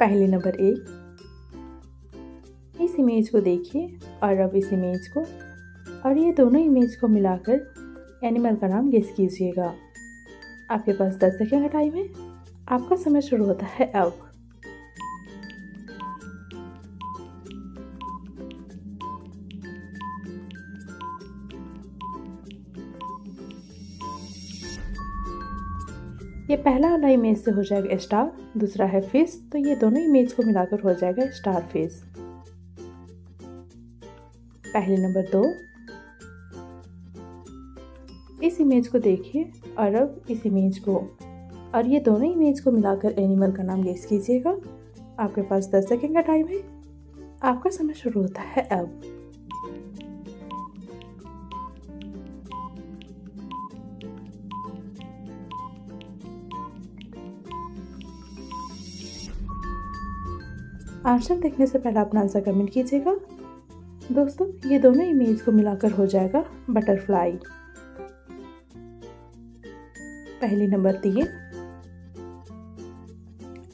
पहले नंबर एक इस इमेज को देखिए और अब इस इमेज को और ये दोनों इमेज को मिलाकर एनिमल का नाम गेस कीजिएगा। आपके पास दस सेकेंड का टाइम है आपका समय शुरू होता है अब। ये पहला वाला इमेज से हो जाएगा स्टार, दूसरा है फ़िश तो ये दोनों इमेज को मिलाकर हो जाएगा स्टार फ़िश पहले नंबर दो। इस इमेज को देखिए और अब इस इमेज को। और ये दोनों इमेज को मिलाकर एनिमल का नाम गेस कीजिएगा। आपके पास दस सेकेंड का टाइम है। आपका समय शुरू होता है अब। आंसर देखने से पहले अपना आंसर कमेंट कीजिएगा। दोस्तों, ये दोनों इमेज को मिलाकर हो जाएगा बटरफ्लाई। पहली नंबर तीन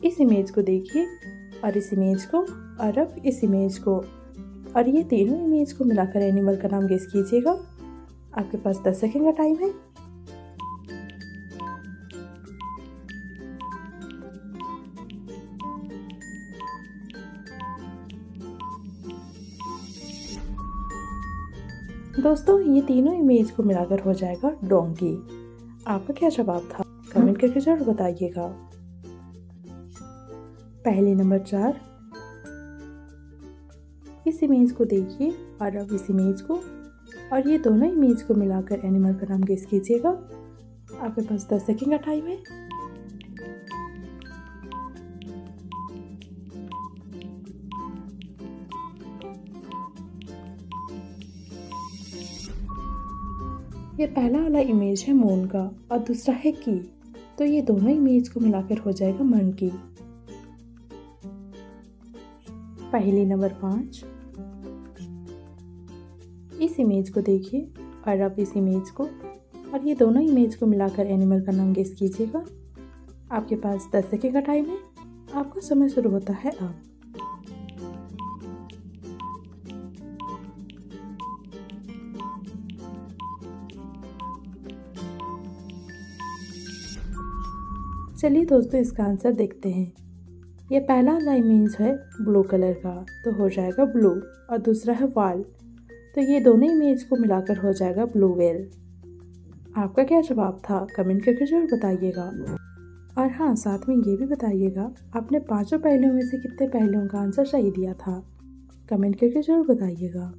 इस इमेज को देखिए और इस इमेज को और अब इस इमेज को। और ये तीनों इमेज को मिलाकर एनिमल का नाम गेस कीजिएगा। आपके पास दस सेकेंड का टाइम है। दोस्तों, ये तीनों इमेज को मिलाकर हो जाएगा डोंकी आपका क्या जवाब था? कमेंट करके ज़रूर बताइएगा। पहले नंबर चार। इस इमेज को देखिए और अब इस इमेज को और ये दोनों इमेज को मिलाकर एनिमल का नाम गेस कीजिएगा। आपके पास दस सेकेंड का टाइम है। ये पहला वाला इमेज है मून का, और दूसरा है की तो ये दोनों इमेज को मिलाकर हो जाएगा मन की. पहली नंबर पाँच. इस इमेज को देखिए, और अब इस इमेज को, और ये दोनों इमेज को मिलाकर एनिमल का नाम गेस कीजिएगा. आपके पास दस सेकेंड का टाइम है, आपका समय शुरू होता है अब. चलिए दोस्तों इसका आंसर देखते हैं। ये पहला इमेज है ब्लू कलर का तो हो जाएगा ब्लू और दूसरा है वाल तो ये दोनों इमेज को मिलाकर हो जाएगा ब्लू वेल आपका क्या जवाब था? कमेंट करके ज़रूर बताइएगा। और हाँ साथ में ये भी बताइएगा, आपने पाँचों पहलुओं में से कितने पहलुओं का आंसर सही दिया था? कमेंट करके ज़रूर बताइएगा।